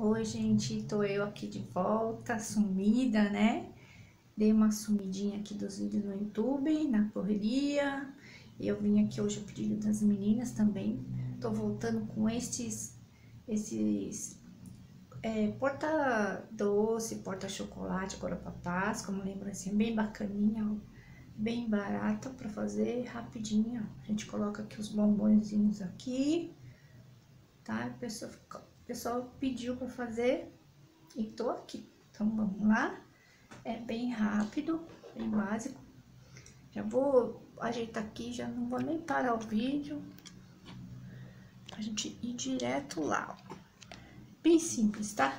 Oi, gente, tô eu aqui de volta, sumida, né? Dei uma sumidinha aqui dos vídeos no YouTube, na correria. Eu vim aqui hoje a pedido das meninas também. Tô voltando com estes, esses é, porta-doce, porta-chocolate agora pra Páscoa, uma lembrancinha bem bacaninha, ó, bem barata pra fazer, rapidinho, ó. A gente coloca aqui os bombonzinhos aqui, tá? A pessoa fica pessoal pediu para fazer e tô aqui. Então, vamos lá. É bem rápido, bem básico. Já vou ajeitar aqui, já não vou nem parar o vídeo. Pra gente ir direto lá, ó. Bem simples, tá?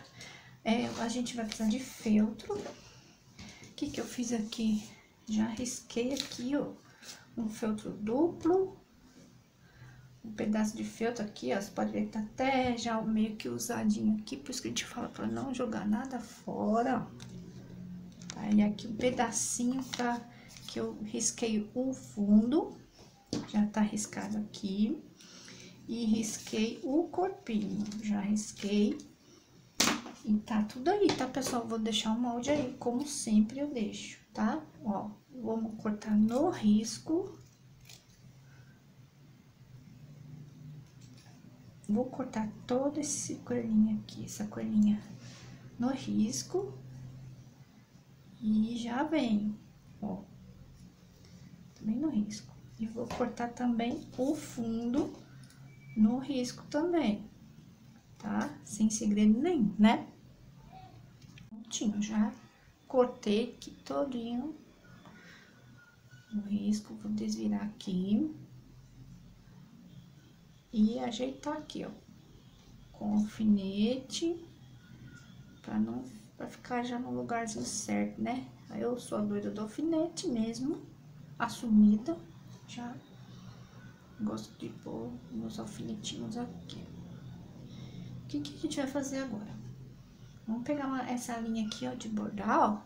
É, a gente vai precisar de feltro. O que que eu fiz aqui? Já risquei aqui, ó, um feltro duplo pedaço de feltro aqui, ó, você pode ver que tá até já meio que usadinho aqui, por isso que a gente fala pra não jogar nada fora, ó. Aí aqui um pedacinho pra que eu risquei o fundo, já tá riscado aqui, e risquei o corpinho, já risquei, e tá tudo aí, tá, pessoal? Vou deixar o molde aí, como sempre eu deixo, tá? Ó, vamos cortar no risco, Vou cortar todo esse coelhinho aqui, essa coelhinha no risco. E já vem, ó. Também no risco. E vou cortar também o fundo no risco também, tá? Sem segredo nenhum, né? Prontinho, já cortei aqui todinho no risco. Vou desvirar aqui e ajeitar aqui, ó, com alfinete, pra não, pra ficar já no lugarzinho certo, né? Eu sou a doida do alfinete mesmo, assumida, já gosto de pôr meus alfinetinhos aqui. O que que a gente vai fazer agora? Vamos pegar uma, essa linha aqui, ó, de bordar, ó,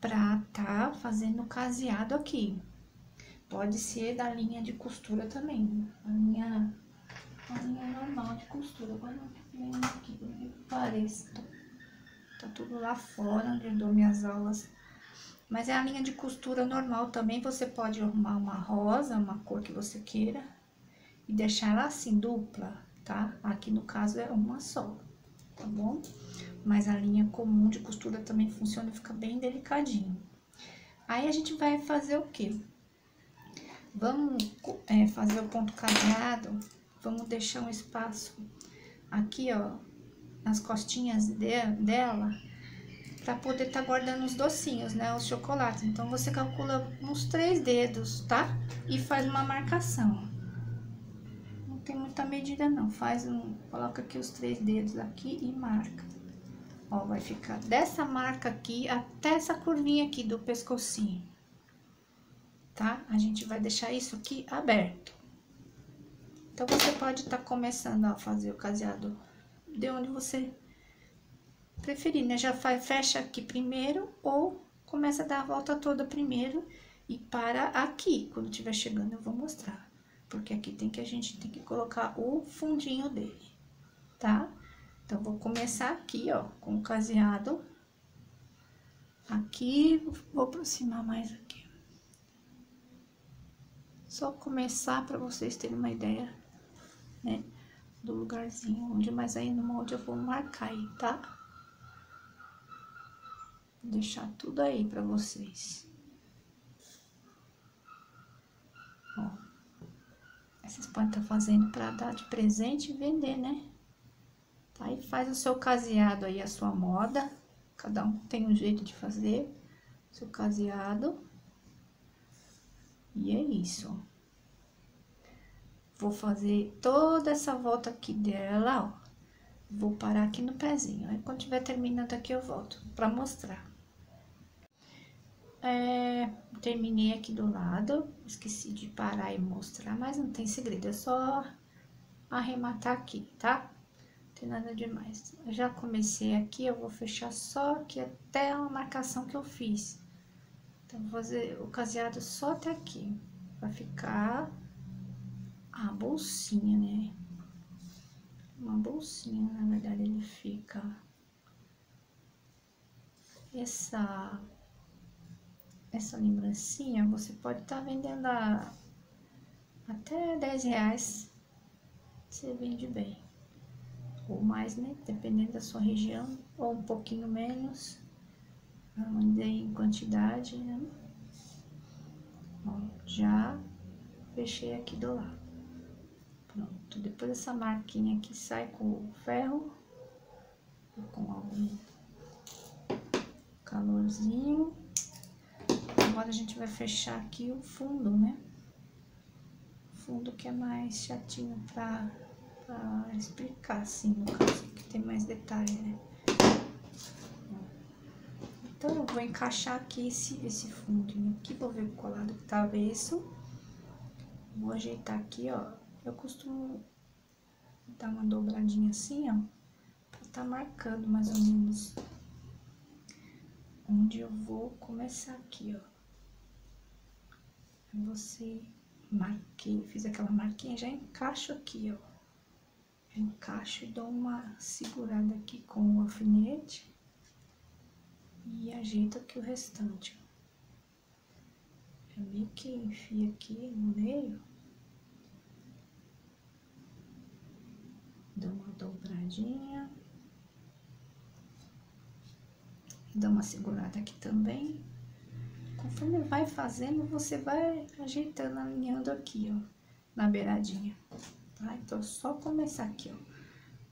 pra tá fazendo caseado aqui. Pode ser da linha de costura também. A linha, a linha normal de costura. Agora não aqui, por que pareça. Tá, tá tudo lá fora onde eu dou minhas aulas. Mas é a linha de costura normal também. Você pode arrumar uma rosa, uma cor que você queira. E deixar ela assim, dupla, tá? Aqui no caso é uma só, tá bom? Mas a linha comum de costura também funciona e fica bem delicadinho. Aí a gente vai fazer o quê? Vamos é, fazer o ponto caseado, vamos deixar um espaço aqui, ó, nas costinhas de, dela, para poder estar tá guardando os docinhos, né, os chocolates. Então, você calcula uns três dedos, tá? E faz uma marcação. Não tem muita medida, não. Faz um, coloca aqui os três dedos aqui e marca. Ó, vai ficar dessa marca aqui até essa curvinha aqui do pescocinho tá? A gente vai deixar isso aqui aberto. Então, você pode estar tá começando a fazer o caseado de onde você preferir, né? Já fecha aqui primeiro ou começa a dar a volta toda primeiro e para aqui. Quando estiver chegando, eu vou mostrar. Porque aqui tem que a gente tem que colocar o fundinho dele, tá? Então, vou começar aqui, ó, com o caseado. Aqui, vou aproximar mais aqui. Só começar para vocês terem uma ideia, né? Do lugarzinho onde, mas aí no molde eu vou marcar aí, tá? Vou deixar tudo aí para vocês. Ó. Vocês podem estar tá fazendo para dar de presente e vender, né? Tá? E faz o seu caseado aí, a sua moda. Cada um tem um jeito de fazer seu caseado. E é isso, Vou fazer toda essa volta aqui dela, ó. Vou parar aqui no pezinho. Aí, quando tiver terminando aqui, eu volto pra mostrar. É, terminei aqui do lado, esqueci de parar e mostrar, mas não tem segredo, é só arrematar aqui, tá? Não tem nada demais. Já comecei aqui, eu vou fechar só aqui até a marcação que eu fiz. Então, vou fazer o caseado só até aqui, pra ficar a bolsinha, né? Uma bolsinha, na verdade, ele fica essa essa lembrancinha, você pode estar tá vendendo a, até 10 reais, você vende bem. Ou mais, né? Dependendo da sua região, ou um pouquinho menos. Eu mandei em quantidade, né? Ó, já fechei aqui do lado. Pronto. Depois essa marquinha aqui sai com o ferro. Com algum calorzinho. Agora a gente vai fechar aqui o fundo, né? Fundo que é mais chatinho pra, pra explicar, assim, no caso, que tem mais detalhe, né? Então, eu vou encaixar aqui esse, esse fundinho aqui, vou ver o colado que tá avesso. Vou ajeitar aqui, ó. Eu costumo dar uma dobradinha assim, ó, pra tá marcando mais ou menos onde eu vou começar aqui, ó. Você marquei, fiz aquela marquinha, já encaixo aqui, ó. Encaixo e dou uma segurada aqui com o alfinete e ajeito aqui o restante. Já meio que enfia aqui no meio. Dou uma dobradinha. Dá uma segurada aqui também. Conforme vai fazendo, você vai ajeitando, alinhando aqui, ó, na beiradinha, tá? Então, é só começar aqui, ó.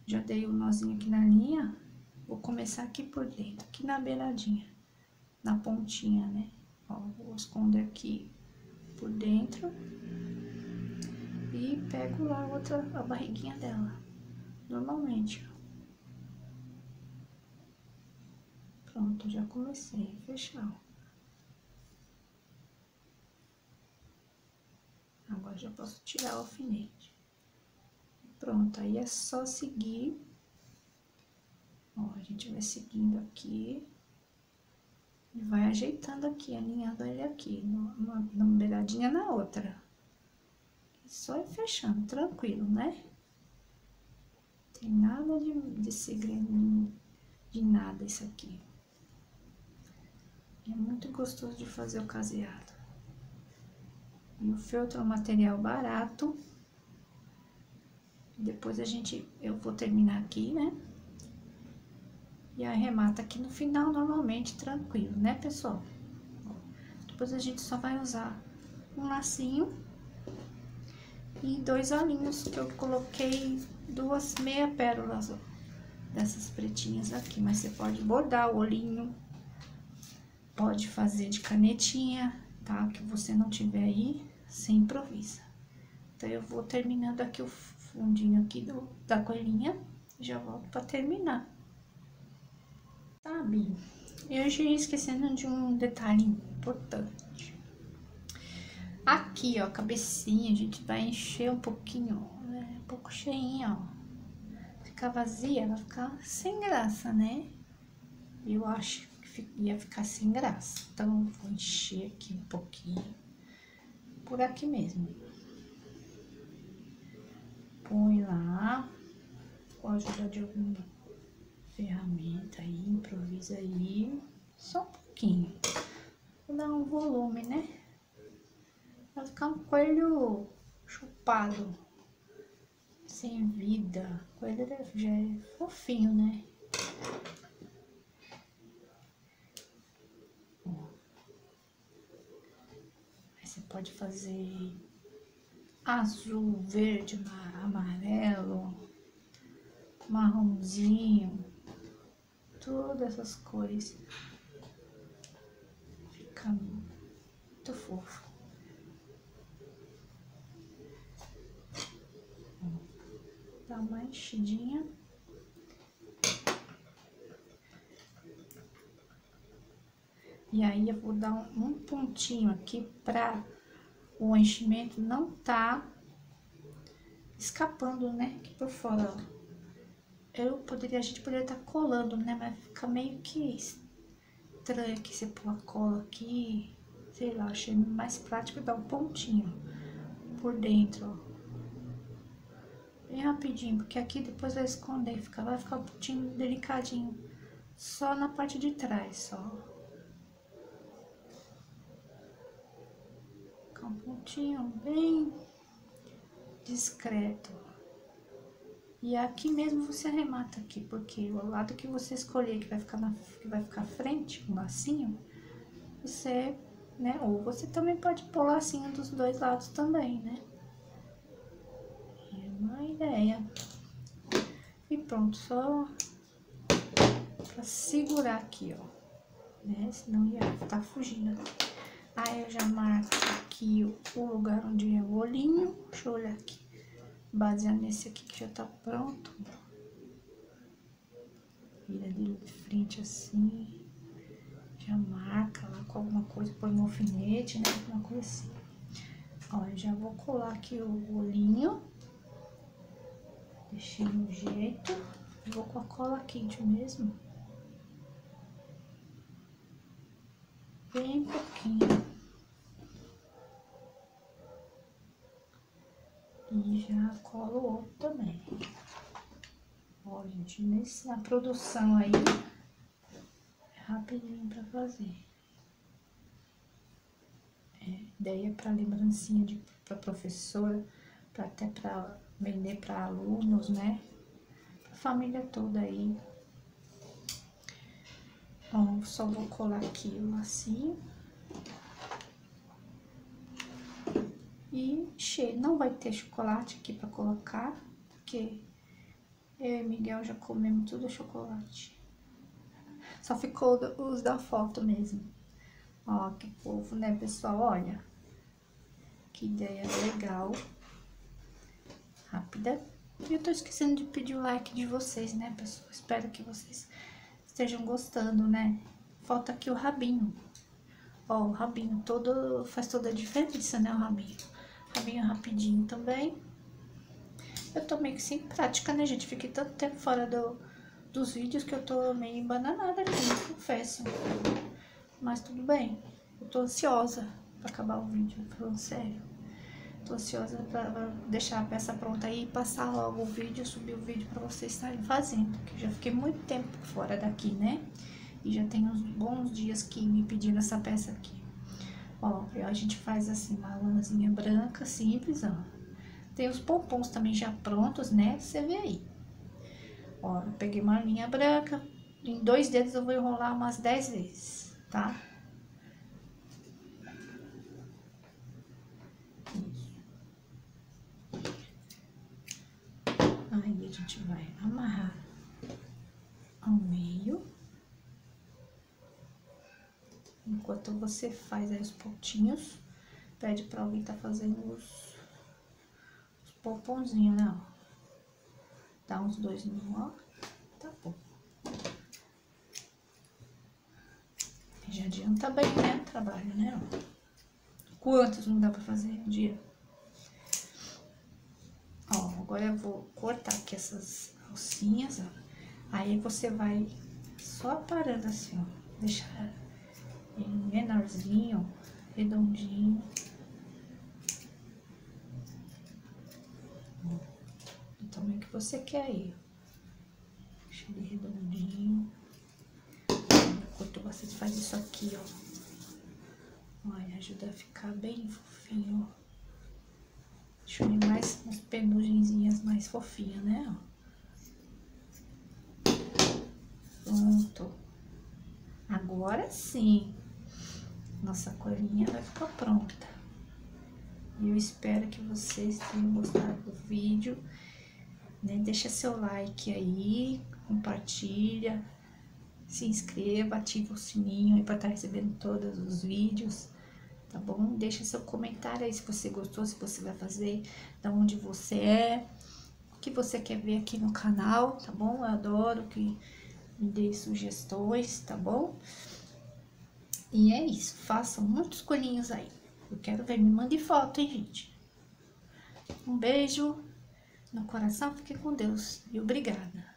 Já dei o um nozinho aqui na linha, vou começar aqui por dentro, aqui na beiradinha, na pontinha, né? Ó, vou esconder aqui por dentro e pego lá a outra, a barriguinha dela, normalmente, ó. Pronto, já comecei a fechar. Agora já posso tirar o alfinete. Pronto, aí é só seguir. Ó, a gente vai seguindo aqui. E vai ajeitando aqui, alinhando ele aqui, numa, numa beiradinha na outra. E só ir fechando, tranquilo, né? Tem nada de, de segredo, de nada isso aqui. É muito gostoso de fazer o caseado. E o feltro é um material barato. Depois a gente, eu vou terminar aqui, né? E arremata aqui no final, normalmente, tranquilo, né, pessoal? Depois a gente só vai usar um lacinho e dois olhinhos que eu coloquei duas meia pérolas, ó, dessas pretinhas aqui. Mas você pode bordar o olhinho, pode fazer de canetinha, tá? Que você não tiver aí, você improvisa. Então, eu vou terminando aqui o fundinho aqui do, da coelhinha, já volto pra terminar. Sabe, eu ia esquecendo de um detalhe importante. Aqui, ó, cabecinha, a gente vai encher um pouquinho, né, um pouco cheinha, ó. Ficar vazia, vai ficar sem graça, né? Eu acho que ia ficar sem graça. Então, vou encher aqui um pouquinho por aqui mesmo. Põe lá, com a ajuda de alguma ferramenta aí, improvisa aí, só um pouquinho. Vou dar um volume, né? Vai ficar um coelho chupado, sem vida. Coelho já é fofinho, né? pode fazer azul, verde, amarelo, marronzinho, todas essas cores. Fica muito fofo. Dá uma enchidinha. E aí eu vou dar um, pontinho aqui pra o enchimento não tá escapando, né, aqui por fora, ó. Eu poderia, a gente poderia estar tá colando, né, mas fica meio que estranho aqui você pôr a cola aqui, sei lá, achei mais prático dar um pontinho por dentro, ó. Bem rapidinho, porque aqui depois vai esconder, fica, vai ficar um pontinho delicadinho. só na parte de trás, só. Com um pontinho bem discreto. E aqui mesmo você arremata aqui, porque o lado que você escolher que vai ficar na que vai ficar frente, o lacinho, você, né, ou você também pode pôr lacinho dos dois lados também, né? É uma ideia. E pronto, só pra segurar aqui, ó, né? Senão ia tá fugindo. Aí eu já marco aqui o lugar onde é o olhinho. Deixa eu olhar aqui. Baseado nesse aqui que já tá pronto. Vira de frente assim. Já marca lá com alguma coisa, põe um alfinete, né? Alguma coisa assim. Ó, eu já vou colar aqui o olhinho. Deixei no jeito. Vou com a cola quente mesmo. Bem pouquinho. E já colo outro também. Ó, gente, nesse, na produção aí, é rapidinho pra fazer. É, daí é pra lembrancinha de, pra professora, pra, até pra vender pra alunos, né? Pra família toda aí. Ó, só vou colar aqui o lacinho. E cheio. Não vai ter chocolate aqui pra colocar, porque eu e Miguel já comemos tudo chocolate. Só ficou os da foto mesmo. Ó, que fofo, né, pessoal? Olha. Que ideia legal. Rápida. E eu tô esquecendo de pedir o like de vocês, né, pessoal? Espero que vocês estejam gostando, né? Falta aqui o rabinho. Ó, o rabinho todo faz toda a diferença, né, o rabinho. Rabinho rapidinho também. Eu tô meio que sem prática, né, gente? Fiquei tanto tempo fora do, dos vídeos que eu tô meio embananada ali, confesso. Mas tudo bem. Eu tô ansiosa pra acabar o vídeo, falando sério. Tô ansiosa pra, deixar a peça pronta aí passar logo o vídeo, subir o vídeo pra vocês estarem fazendo. Que eu já fiquei muito tempo fora daqui, né? E já tem uns bons dias que me pediram essa peça aqui. Ó, a gente faz assim, uma lãzinha branca, simples, ó. Tem os pompons também já prontos, né? Você vê aí. Ó, eu peguei uma linha branca, em dois dedos eu vou enrolar umas dez vezes, tá? Aí a gente vai amarrar ao meio. Enquanto você faz aí os pontinhos, pede pra alguém tá fazendo os, os pomponzinhos, né, ó. Dá uns dois no ó, tá bom. Já adianta bem, né, o trabalho, né, ó. Quantos não dá pra fazer um dia? Ó, agora eu vou cortar aqui essas alcinhas, ó. Aí você vai só parando assim, ó. Deixar menorzinho, redondinho. Do tamanho que você quer aí. Deixa ele redondinho. Cortou bastante, faz isso aqui, ó. Olha, ajuda a ficar bem fofinho, ó. Deixa eu ir mais umas penugenzinhas mais fofinhas, né. Pronto. Agora sim nossa colinha vai ficar pronta. E eu espero que vocês tenham gostado do vídeo. Né? Deixa seu like aí, compartilha, se inscreva, ativa o sininho para estar tá recebendo todos os vídeos, tá bom? Deixa seu comentário aí se você gostou, se você vai fazer, da onde você é, o que você quer ver aqui no canal, tá bom? Eu adoro que me dê sugestões, tá bom? E é isso, façam muitos colinhos aí. Eu quero ver, me mande foto, hein, gente? Um beijo no coração, fique com Deus e obrigada.